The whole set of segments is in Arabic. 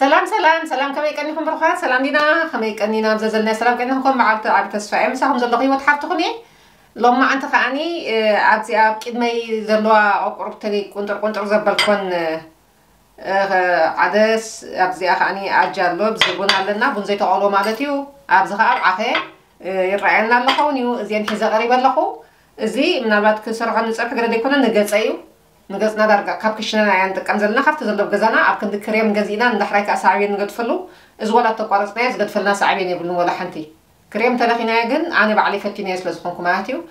ሰላም ሰላም ሰላም ከመይ ቀኒኹም ብሩኻት ሰላም ዲና ከመይ ቀኒና ብዘዘለና ሰላም ቀኒኹምኩም መዓልቲ ዓብ ተስፋ እየ ምሳኹም ዘለኹ ሂወት ሓፍቲ እየ ሎማ ዓንቲ ከዓኒ ኣብዚ ኣብ ቅድመይ ዘለዋ ኣቁርብተይ ቁንጥር ቁንጥር ዘበልኮን ዓደስ ኣብዚኣ ከዓኒ ኣጃ ኣሎ ብዝቡን ኣለና ቡን ዘይተቐልዎ ማለት እዩ ኣብዚ ከዓ ብዓኸ ይረኣየና ኣለኸውን እዩ እዚአን ሒዘ ቀሪበ ኣለኹ እዚ ምናልባት ክስርሖ ንፀብሒ ግረ ዘይኮነ ንገፀ እዩ نجز ندرجة كاب كشنا عند كمزلنا خفت زلوب جزنا أكن دكريم جزينا ندحرك أسعبين نجد فلو إز ولا تقارص ناس جد فلنا سعبين يبلون ولا حنتي كريم تلاقينا جن أنا بعلي فتي ناس لزخون كماتيو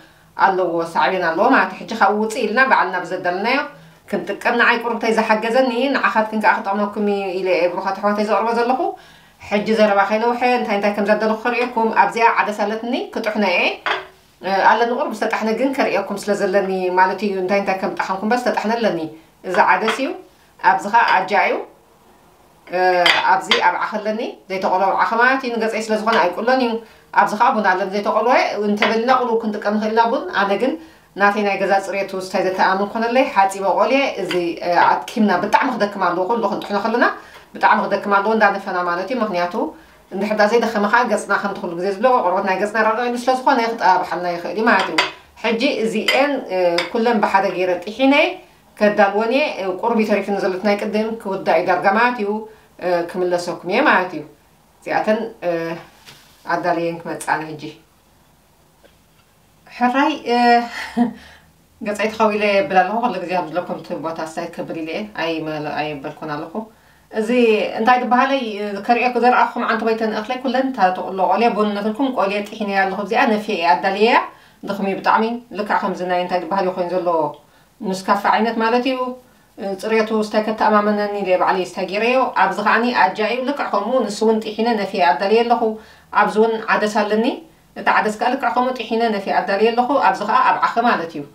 الله سعبين الله ما تحجي خوت إلنا بعلنا بزدلنا كنت كنا عايز بروح تيزا حق جزني نعخد كنت أخد عمركم إلى بروح تحوان تيزا أربعة زلخو حجز أربعة خيلو حين تاين تاكم زدلو خريكم أبزيع عدسالتني كنت رحنا إيه أه، على نقرب ستحنا جن كريكم سلزلني مالتي ينتين تاكم تحنكم بس ستحنا لني إذا عدسيو أبزخا عجايو أه، أبزي أب أخلني زي تقولوا أخماتي نجز إيش لزخنا أي كلني أبزخا بنا لني زي تقولوا هاي وانت بلنا قلو كنت كم خلنا بنا على جن ناتينا جزاز ريتو ستايز التعامل خلنا لي حاتي وقولي زي أه، عد كمنا بتعمق دك مع دوقل دخل تحنا خلنا بتعمق دك مع دون دعنا فنا مالتي مغنياتو ندحدا زيد خما خا قصنا خا ندخل لك زيد بلا غروتنا قصنا راه غير شلا سخونه يخطا بحالنا يا خالي ما عادو حجي زي ان كلهم بحدا غير طحيني كدابوني قربي تعرف نزلت ناي قدام كودا اي درغماتيو كمل لسوكم يا ماتيو زياتن عدالينك ما تصان حجي حراي قصيت خويلي بلا لهم ولا قصيت لكم تبوا تاع سايكبري لي اي ما اي بالكون لكم እዚ እንታይ ዝበሃለይ ከሪኦ ክዘርኣኹም ዓንቲ በይተን እኽለይ ኩለን እንታትቕሎ ቆልየ ቦንነተልኩም ቆልየ ጥሒነ ኣለኹ እዚኣ ነፊ እየ ኣዳልየ ድኽሚ ብጣዕሚ ልክዕ ከምዚ ናይ እንታይ ዝበሃል እዩ ኮይኑ ዘሎ ምስ ካፋ ዓይነት ማለት እዩ ፅሬቱ ስታይ ከተኣማመነኒ ለ ባዕሊ ስታይ ገይረዮ ኣብዚ ከዓኒ ኣጃ እዩ ልክዕ ከምኡ ንስ እውን ጥሒነ ነፊ ኣዳልየ ኣለኹ ኣብዚ እውን ዓደስ ኣለኒ እቲ ዓደስ ከዓ ልክዕ ከምኡ ጥሒነ ነፊ ኣዳልየ ኣለኹ ኣብዚ ከዓ ኣብ ዓኸ ማለት እዩ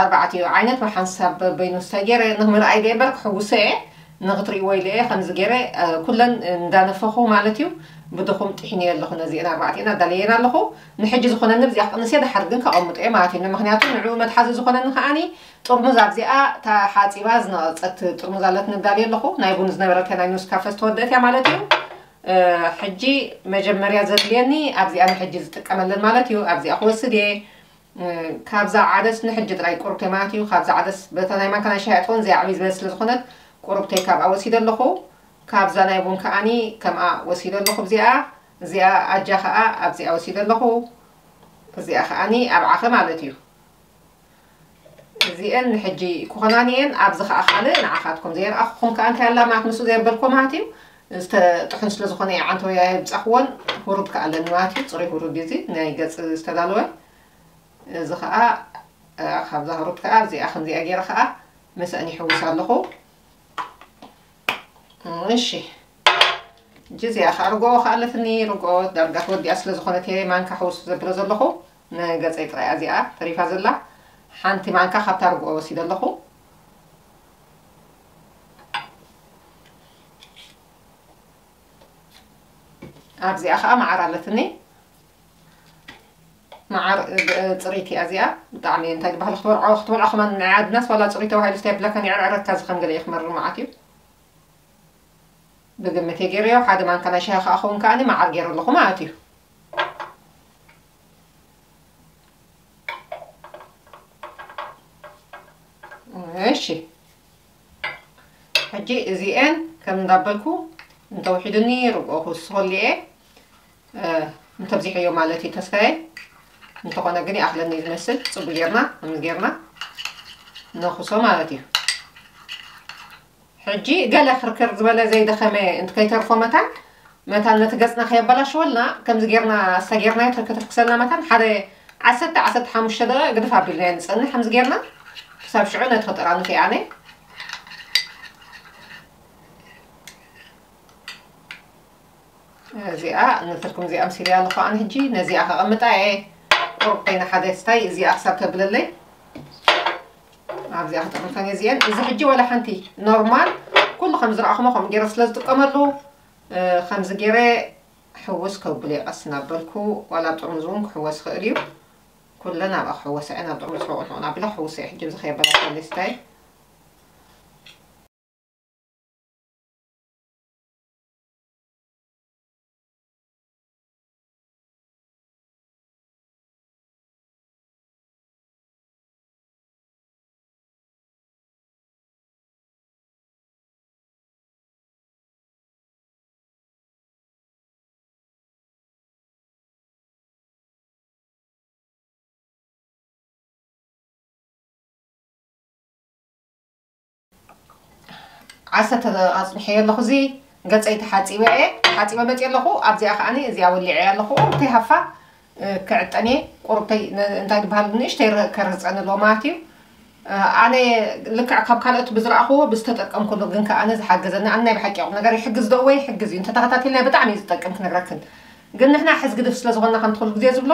ኣርባዕተ እዩ ዓይነት መሓንሳብ በይኑ ስታይ ገይረ ንክምርኣይ ደየ በር ክሕውሰ እየ ንኽትሪእዎ ኢለየ ከምዚ ገይረ ኩለን እንዳነፈኹ ማለት እዩ بدخم تحيني اللي خنا زينا بعتينا دلينا اللخو نحجز خنا نبزي أخ نسيا ده حرقن كأمت إيه معتي إنما خنا يعطون علومة حازز خنا نخاني ترمز عبزي آ تا حاتي باز أت ترمز على تندالي اللخو نايبون زنبرة كنا نوس كافس تودت يا مالتيو آه، حجي مجمريا زدليني أبزي أنا حجز تكمل مالتيو أبزي أخو سدي آه، كابزا عدس نحجز راي كورتي ماتيو كابزا عدس ما كان كنا شهيتون زي عميز بس لخنت ቁርብተይ ካብኣ ወሲደ ኣለኹ ካብዛ ናይ ቡን ከዓኒ ከምኣ ወሲደ ኣለኹ እዚኣ እዚኣ ኣጃ ከዓ ኣብዚኣ ወሲደ ኣለኹ እዚኣ ከዓኒ ኣብ ዓኸ ማለት እዩ እዚአን ሕጂ ክኾናኒአን ኣብዚ ከዓ ካልእ ንዓኻትኩም ዘይረኣኹኹም ከዓ እንታይ ኣላ ማለት ንሱ ዘየበልኩም ማለት እዩ ጥሑን ስለ ዝኾነ የ ዓንተ ወያ ብፃኽዎን ሁሩድ ከዓ ኣለኒ ማለት እዩ ፅሩይ ሁሩድ እዚ ናይ ገፅ ዝተዳለወ እዚ ከዓ ካብዛ ሁሩድ ከዓ እዚኣ ከምዚኣ ገይረ ከዓ መስአን ይሕውስ ኣለኹ ماشي جزي آخر رقو خالفني رقو درجة ودي أصل زخنة تيري ما نكح ورس زبل زلخو نجزء إيه طريقة زيا طريقة زلا حنتي ما نكح خبر رقو وسيد اللخو أرزي أخا مع رالثني مع طريقتي أزياء دعمي أنت بحال خطور عو خطور أخ من عاد ناس ولا طريقته هاي الستيب لكن يعرف أركز خمجة يخمر معاتي بقمة جريا وحد ما كان شيخ أخون كاني مع عرقير اللقماتي ماشي حجي زيان كم دبلكو نتوحدني ربعه الصلي اه نتبزيح يوم مالتي تسكاي نتقنا جني أحلى نيل مسل صبيرنا من غيرنا نخصو مالتي حجي قال اخر كرز ولا زي دخمي انت كي ترفو مثلا مثلا تقصنا خي بلاش ولا كم زقيرنا صغيرنا تركت تفكسلنا مثلا حدا عسد عسد حمش هذا قد فا بلين سألنا حم زقيرنا صاب شعونا تخطر عنك يعني زيا نتركم زيا مسيري على خوان هجي نزيا غمتا اي قرقينا حدا يستاي زيا حساب تبللي عاف زيا خطر مثلا زيان اذا حجي ولا حنتي نورمال كل خمس رأخمه خم جرس لازد قمرلو خمس جرة آه، حوس كوبلي أصنع بلكو ولا تعمزون حوس خيريو كلنا بحوس أنا بتعمز أنا بلا حوس يحجز خيبة لستاي ዓሰርተ ኣፅኒሐ ኣለኹ እዚ ገፀይ ተሓፂበ እየ ሓፂበ መፂእ ኣለኹ ኣብዚኣ ከዓኒ እዚኣ ወሊዐ ኣለኹ ቁርብተይ ሃፋ ክዕጠን እየ ቁርብተይ እንታይ ዝበሃል ንእሽተይ ከርፀን ኣለዎ ማለት እዩ ኣነ ልክዕ ካብ ካልኦት ብዝረእኽዎ ብዝተጠቀምኩሉ ግን ከዓነ ዝሓገዘና ኣነ ናይ ብሓቂ ቁም ነገር ይሕግዝ ዶ ወይ ይሕግዝ እዩ እንተተኸታተልና ብጣዕሚ እዩ ዝጠቅም ክነግረክን ግን ንሕና ሕዝግድፍ ስለ ዝኾንና ከም ትኽእሉ ግዜ ዝብሎ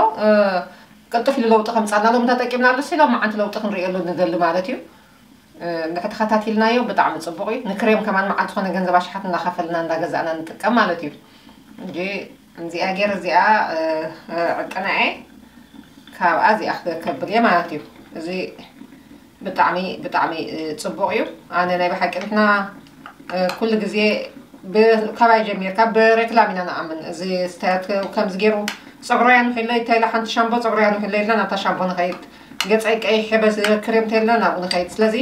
ቅልጥፍ ኢሉ ለውጢ ከምፃና ሎም ተጠቂምና ኣሎ ሲሎም መዓንቲ ለውጢ ክንሪእየሉ ንደሊ ማለት እዩ ንድሕቲ ከታቲልናዮ ብጣዕሚ ፅቡቅ እዩ ንክሬም ከማን መዓል ዝኾነ ገንዘብ ኣሽሓት እናኸፈልና እንዳገዛእና ንጥቀም ማለት እዩ እንጂ እዚኣ ገይረ እዚኣ ዕቅናዐ ካብኣ እዚኣ ክከብል እየ ማለት እዩ እዚ ብጣዕሚ ብጣዕሚ ፅቡቅ እዩ ኣነ ናይ ብሓቂትና ኩሉ ግዜ ካባይ ጀሚርካ ብሬክላም ኢና ንኣምን እዚ ከምዚ ገይሩ ፀጉርያ ንክእለ እንተኢላ ሓንቲ ሻምቦ ፀጉርያ ንክእለ ኢልና ናብታ ሻምቦ ንኸይድ ገፀይ ቀይሕ ሕብረ ክሬም እንተኢልና ናብኡ ንኸይድ ስለዚ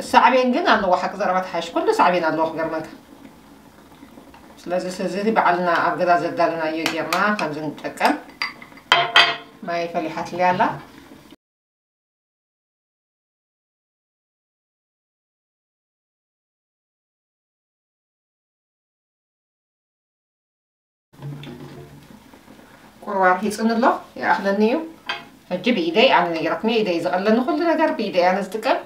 سعبين جن على لوح أكثر ما تحش كل سعبين على جرمك لازم سزدي بعلنا أبغى زد لنا يجيرنا خمسين تكر ما يفلي حتى لا كوار هيسن الله يا أهلا نيو هجيب إيدي أنا نجرتني إيدي زغلنا كل نجار بيدي أنا استكمل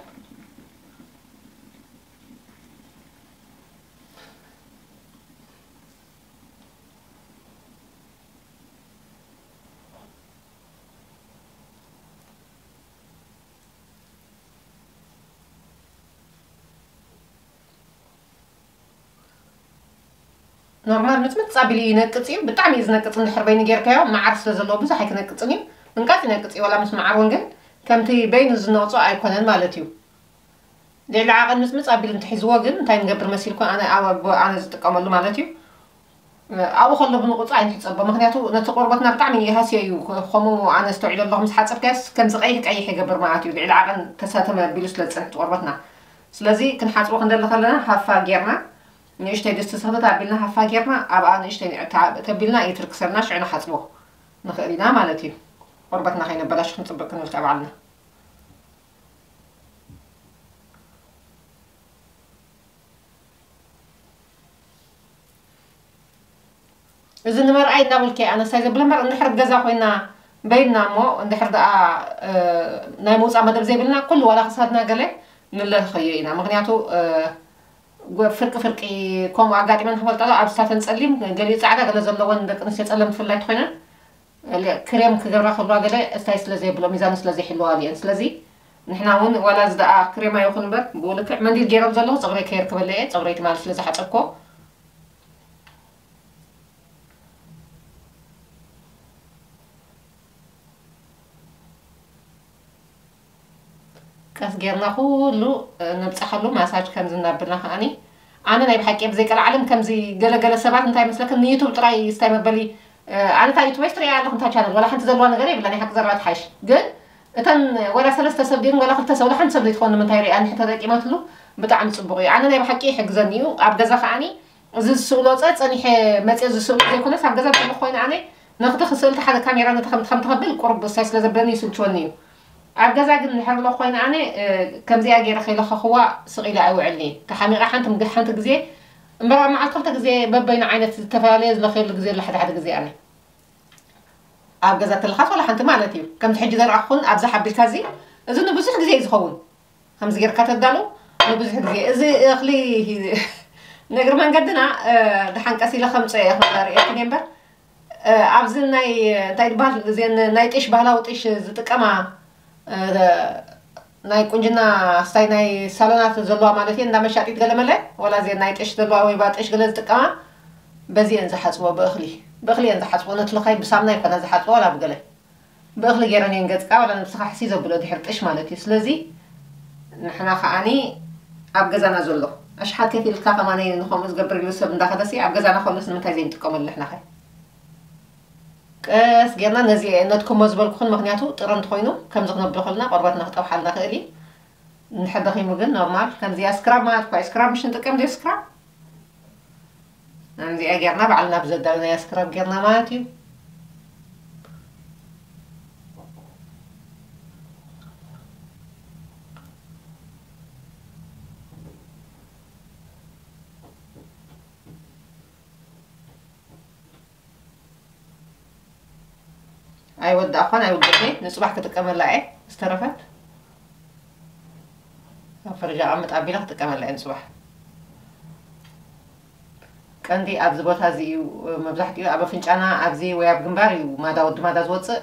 نورمال متمتصابلي ينقص يم بطعمي يزنقص من الحربين غيركايو ما عرف زلو بزح ينقصني منقات ينقص ولا مش معرون كن كمتي بين الزنوطو ايكونن مالتيو ديال عاقل متمتصابلي نتحزوا كن نتاي نقبر مسيلكو انا او انا زتقاملو مالتيو او خلو بنقص عين تصب مخنياتو نتقربتنا بطعمي يهاسيو خمو انا استعيد الله مسح حصف كاس كان زقاي قاي حي قبر معاتيو ديال عاقل تساتم بيلو سلاصه تقربتنا سلازي كنحاتو خندير لخلنا حافا غيرنا نشتي دستسها تابلناها فاكرنا أبا نشتي تابلنا يترك سرناش عنا حسبوه نخلينا مالتي وربطنا خينا بلاش نطبق نلقى بعلنا إذا نمر أي نقول كي أنا سايز بلا مر نحرد جزء خوينا بيننا مو نحرد آ آه نايموس أما دبزي بلنا كل ولا خسرنا قلة نلا خيينا مغنياتو آه، ፍርቂ ፍርቂ ከምኡ ኣጋጢመን ክፈልጣ ኣብ ስታተን ፀሊም ገሊኡ ፃዕዳ ገለ ዘለዎን ደቂ ኣንስትዮ ፀለም ብፍላይ ትኮይነን ክሬም ክገብራ ከልዋ ገለ እስታይ ስለ ዘይብሎ ሚዛን ስለ ዘይሕልዋ እየን ስለዚ ንሕና እውን ዋላ ዝደኣ ክሬማ ይኹን እምበር ብኡ ልክዕ መንዲል ገይሮም ዘለኹ ፀጉረይ ከየር ክበለ እየ ፀጉረይቲ ማለት ስለዝሓፀብኮ كاسجيرنا كلو نبصحلو ماساج كم زنا بنهاني أنا نبي حكي بزيك العالم كم زي جل جل سبعة نتاع مثلك إن يوتيوب تراي يستعمل بلي أنا تاع يوتيوب تراي على خمسة شانل ولا حد زلوان غريب لأني حك زرعت حش جل إتن ولا سلست سبدين ولا خلت سو ولا حد سبدي تخون من تاعي أنا حتى ذاك ما تلو بتعمل سبوي أنا نبي حكي حك زنيو عبد زخاني زي السولات أت أنا ح متى زي السولات زي كلها عبد زخاني خوين عني نأخذ خسرت حدا كاميرا نتخم تخم تخم بالقرب بس هاي سلست بلني سلتشونيو ኣብ ገዛ ግን ንሕርሎ ኮይኑ ኣነ ከምዚኣ ገይረ ከይለኸኽዋ ስቕ ኢላ ኣይውዕልኒ ተሓሚቓ ሓንቲ ሓንቲ ግዜ እምበራ መዓልቲ ክልተ ግዜ በበይኑ ዓይነት ዝተፈላለየ ዝለኸየሉ ግዜ ኣሎ ሓደ ሓደ ግዜ ኣነ ኣብ ገዛ ተለኻት ወላ ሓንቲ ማለት እዩ ከምዚ ሕጂ ዘረኣኹን ኣብዛ ሓቢልካ እዚ እዚ ንብዙሕ ግዜ እዩ ዝኸውን ከምዚ ጌርካ ተዳሉ ንብዙሕ ግዜ እዚ እኽሊ ነግሪ መንገድና ድሓን ቀሲለ ከምፀየ ክሪአክን እምበር ኣብዚ ናይ እንታይ ዝበሃል እዚን ናይ ጢሽ ባህላዊ ጢሽ ዝጥቀማ ናይ ቁንጅና ስታይ ናይ ሳሎናት ዘለዋ ማለት እየን እንዳመሻጢት ገለ መለ ወላ ዜ ናይ ጤሽ ዘለዋ ወይ ባጤሽ ገለ ዝጥቀማ በዚአን ዝሓፅቦ ብእኽሊ ብእኽሊ እየን ዝሓፅቦ ነትልኻይ ብሳምና ይኮነ ዝሓፅቦ ወላ ብገለ ብእኽሊ ገይረን እየን ገፅካ ወላ ንብስኻ ሕሲ ዘብሎ ድሕር ጤሽ ማለት እዩ ስለዚ ንሕና ከዓኒ ኣብ ገዛና ዘሎ ኣሽሓት ከፊልካ ከማነይ ንከምኡ ዝገብር ሰብ እንዳኸደሲ ኣብ ገዛና ከምስ ንምንታይ ዘይንጥቀመሉ ንሕና ኸ ቀስ ጌርና ነዚ ነድከሞ ዝበልኩኹን ምክንያቱ ጥረ እንተኮይኑ ከምዚ ክነብሎ ከለና ቆርበትና ክጠብሓልና ክእል እዩ ንድሕር ደኺሙ ግን ኖርማል ከምዚኣ ስክራብ ማለት ኳ ስክራብ ምሽ ንጥቀም ዘይ ስክራብ ከምዚኣ ጌርና ባዕልና ብዘዳልናያ ስክራብ ጌርና ማለት እዩ اي ود أنا اي ود أنا نصبح كتقام أنا استرفت فرجع أنا عبي لك أنا اللعي نصبح أنا ابزبوت هزي أنا ابا فنشانا أنا وياب جنباري أنا دا ود أنا دا زوطس انا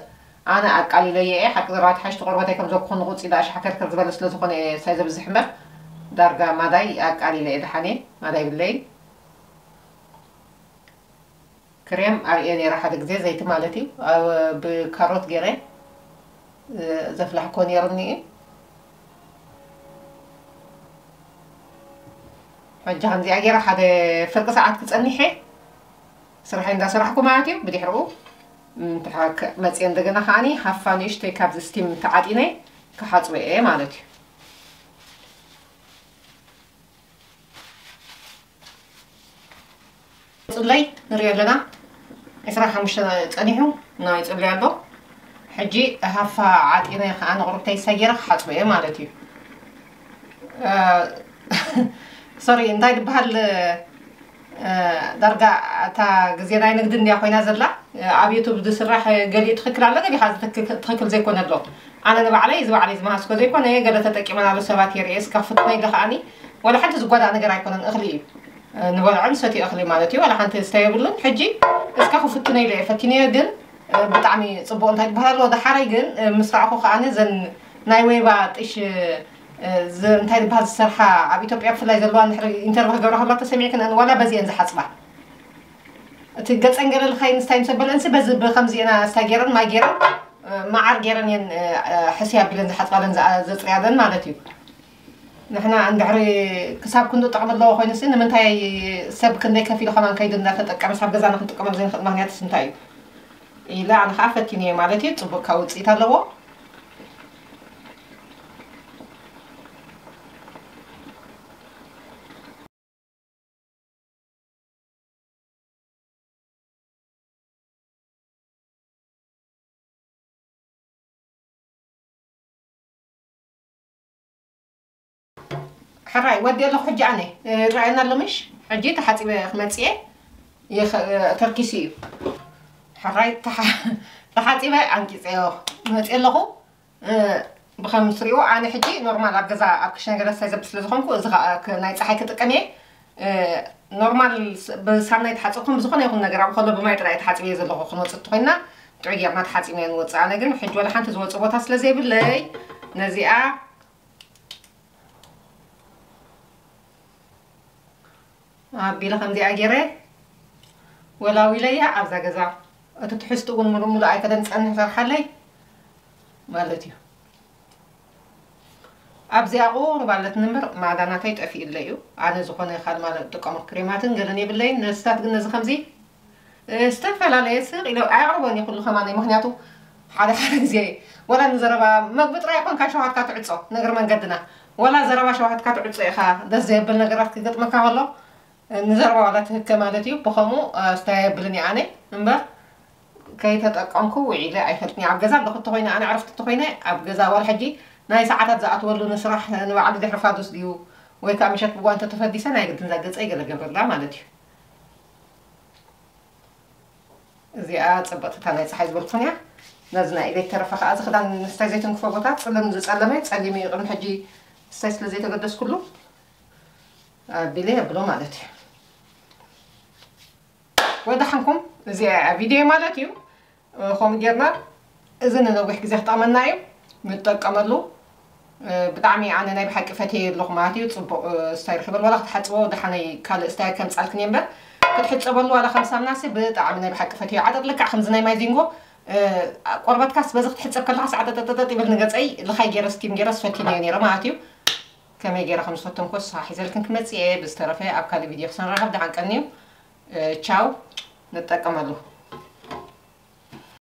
أنا أنا أنا أنا أنا أنا أنا أنا أنا أنا أنا أنا أنا اقالي أنا اي حق أنا حشت قربتي أنا زوكون غوصي أنا حكر كرزبال أنا سايزة بزحمر أنا ما داي أنا لي اي أنا ما داي بالليل ክሬም ኣብእየ ነራ ሓደ ግዜ ዘይቲ ማለት እዩ ኣብ ብካሮት ገይረ ዘፍላሕኮ ነይርኒ እየ ሕጂ ከምዚኣ ገይራ ሓደ ፍርቂ ሰዓት ክፀኒሐ ስራሕ እንዳስራሕኩ ማለት እዩ ብድሕሪኡ መፅአ እንደገና ከዓኒ ሃፋ ንእሽተይ ካብዚ ስቲም ተዓጢነ ክሓፅበ እየ ማለት እዩ صلي نريد لنا إسراح مش تنيهم ناي صلي عنده حجي هفا عاتينا يا خان غرتي سيرة حطوي مالتي سوري انت بحال درجة تا جزيرة عينك دنيا خوي نازل لا أبي يوتيوب دي سراح قال يتخكر على قبي حاز تخكر زي كون الدو أنا نبع علي زبع علي زما هسكو زي كون هي قالت تتكي من على سواتي رئيس كفتني دخاني ولا حد زقود أنا قرأي كون أخليه نبغى عن ستي أخلي مالتي ولا حنت استيبلن حجي بس كاخو فتني لي فتني دين بتعمي صبوا انت بحر لو ده حرق دين مسرعكو خاني زن ناي وي بات ايش زن تايد بحر السرحة عبي توبي أفل لاي زلوان حرق انتر بحر قبرها الله تسميعك ان ولا بزي انزح اصبع تقدس انقر الخاين ستايم سبل انسي بز بخمزي انا استاقيرن ما قيرن ما عار قيرن ين حسيها بلنزح اصبع لنزح اصبع لنزح اصبع لنزح نحنا عند عري كساب كندو طعم الله وخوي نسي نمن تاي سب كنيكا في لخنا نكيد الناس تك عم سحب جزانا خنتو كمان زين خدمة هنيات سنتاي إلا عن خافت كني مالتي تبقى كوت إيتا حراي ودي له حج عني رأينا له مش حجيت حتى بخمسية يخ تركيسي حراي تح تحتي بقى عن كيسيو متقل له بخمس ريو أنا حجي نورمال أجزاء أكشن جلس هذا بس لزخنكو إذا نايت حكي تكمي ኖርማል ብሳምና የተሓፀኩም ብዝኾነ ይኹን ነገር ኣብ ከሎ ብማይ ጥራይ ተሓፂበ ዘለኹ ክንወፅእ እትኮይንና ጥዑይ ጌርና ተሓፂብና ንወፅእ ኣነ ግን ሕጂ ወላ ሓንቲ ዝወፅእ ቦታ ስለዘይብለይ ነዚኣ ኣቢለ ከምዚ ኣገይረ ወላዊለያ ኣብዛ ገዛ እቲ ትሕዝቲ እውን ሙሉእ ሙሉእ ኣይከደን ፀንሕ ሰርሓለይ ማለት እዩ ኣብዚኣ ቁሩ ማለት ንበር ማዕዳናተይ ጠፊኡለ እዩ ኣነ ዝኾነ ይካል ማለት ጥቀሞ ክሬማትን ገለን የብለይን ነስታት ግን ነዚ ከምዚ ዝተፈላለየ ስቕ ኢለ ኣይቅርቦን ይኩሉ ከማነይ ምክንያቱ ሓደ ሓደ ግዜ ወላ ንዘረባ መግቢ ጥራይ ኮንካ ሸውሃትካ ትዕፆ ነገር መንገድና ወላ ዘረባ ሸውሃትካ ትዕፆ ኢኻ ደስ ዘየብል ነገራት ክገጥመካ ከሎ نزرعوا على تهكا مالتي بخمو استعبلني عني نبا كي تتقنكو وعيلة اي خلتني عبقزا بخطة هنا انا عرفت التخينة عبقزا والحجي ناي ساعات زاعت ولو نسرح نوعد دي حفادوس ديو ويكا مشات بوان تتفدي سنة يقدر نزاقز اي قدر قبر لا مالتي زي اا تسبت تاني صحيز بلطنيا نزنا إذا ترفع خاز خدان نستعزيتن كفوقتات سلم زيت سلمي غرن حجي استعزيت لزيت قدس كله بلي بلو مالتي واضح لكم زي فيديو مالتي خوم ديالنا اذن انا بحكي زي طعم النايم متطقم له بطعمي انا نايب حق فتي لغماتي وتصبو ستايل خبل ولا تحطو دحني كال ستايل كان صالك نيمبا كتحطو له على خمسة من ناسي بطعمي نايب حق فتي عدد لك خمس نايم مايزينغو قربت كاس بزغت حتى كل راس عدد تطيب النقطي اللي خاي جيرس تيم جيرس فتي نيرو ماتيو كما يجي رقم ستون كوس صاحي زلكن كمتي بسترفي أبكالي فيديو خسن رغب دعان كنيو تشاو نتاكملو